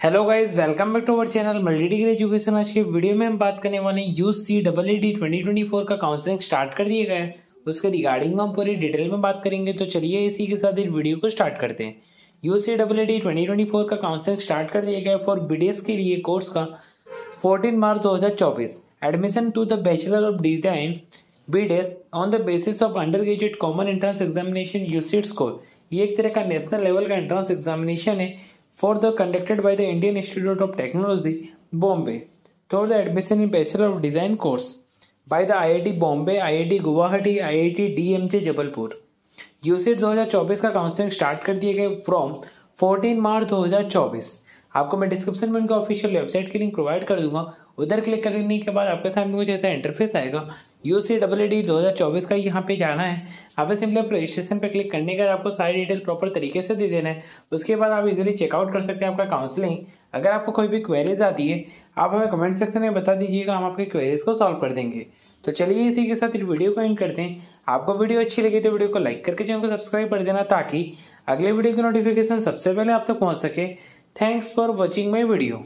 Hello guys welcome back to our channel multi degree education आज के video में हम बात करने वाले हैं U C double E D twenty twenty four का काउंसलिंग स्टार्ट कर दिया गया है। उसके रिगार्डिंग में हम पूरी डिटेल में बात करेंगे तो चलिए इसी के साथ इस वीडियो को स्टार्ट करते हैं। U C double E D twenty twenty four का काउंसलिंग स्टार्ट कर दिया गया है फॉर बी के लिए कोर्स का फोर्टीन मार्च दो हज़ार चौबीस। Admission to the bachelor of design BDes on the basis of undergraduate common entrance examination UCEED score ये एक तरह का नेशनल लेवल का एंट्रेंस एग्जामिनेशन है। For the conducted by the Indian Institute of Technology, Bombay, for the admission in Bachelor of Design course by the IIT Bombay, IIT Guwahati, IIT DMJ Jabalpur UCEED 2024 का counselling start कर दिए गए from 14 मार्च 2024 आपको मैं description में उनका official website की link provide कर दूँगा उधर क्लिक करने के बाद आपके सामने कुछ ऐसा इंटरफेस आएगा यू सी डबल डी दो हज़ार चौबीस का यहाँ पे जाना है। आप सिंपली आप रजिस्ट्रेशन पे क्लिक करने के आपको सारी डिटेल प्रॉपर तरीके से दे देना है। उसके बाद आप इजीली चेकआउट कर सकते हैं आपका काउंसलिंग अगर आपको कोई भी क्वेरीज आती है, आप हमें कमेंट सेक्शन में बता दीजिएगा, हम आपकी क्वेरीज को सॉल्व कर देंगे। तो चलिए इसी के साथ वीडियो को एंड करते हैं। आपको वीडियो अच्छी लगी तो वीडियो को लाइक करके चैनल को सब्सक्राइब कर देना ताकि अगले वीडियो की नोटिफिकेशन सबसे पहले आप तक पहुँच सके। Thanks for watching my video